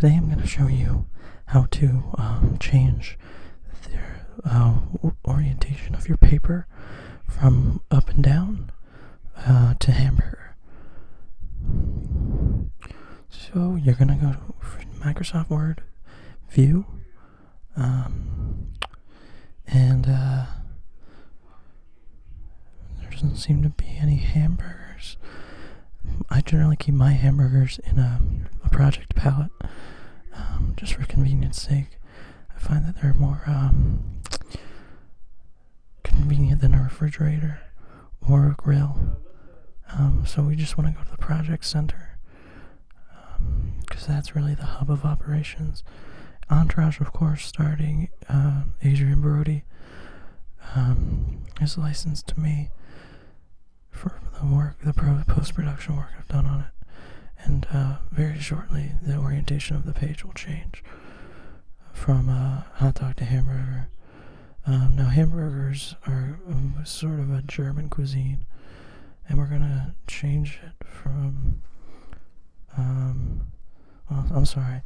today I'm going to show you how to um, change the uh, orientation of your paper from up and down uh, to hamburger. So you're going to go to Microsoft Word, View, um, and uh, there doesn't seem to be any hamburgers. I generally keep my hamburgers in a, a project palette um, just for convenience sake. I find that they're more um, convenient than a refrigerator or a grill. Um, so we just want to go to the project center because that's really the hub of operations. Entourage, of course, starting uh, Adrien Brody um, is licensed to me for the work, the post production work I've done on it. And uh, very shortly, the orientation of the page will change from uh, hot dog to hamburger. Um, now, hamburgers are um, sort of a German cuisine, and we're gonna change it from. Um, well, I'm sorry.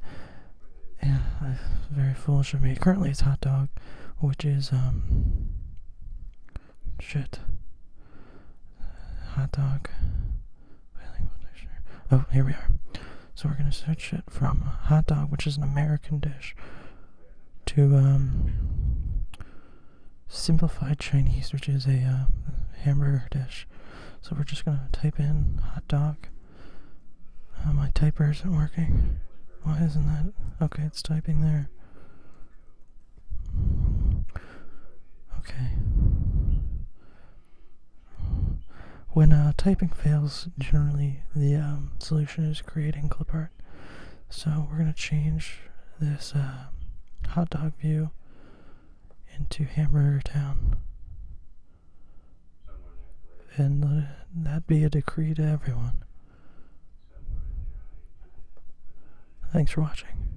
Yeah, I, very foolish of me. Currently, it's hot dog, which is um. Shit. Hot dog. Oh, here we are. So we're gonna search it from hot dog, which is an American dish, to um, simplified Chinese, which is a uh, hamburger dish. So we're just gonna type in hot dog. Uh, my typer isn't working. Why isn't that? Okay, it's typing there. Okay. When uh, typing fails, generally the um, solution is creating clip art. So we're going to change this uh, hot dog view into Hamburger Town. And let that be a decree to everyone. Thanks for watching.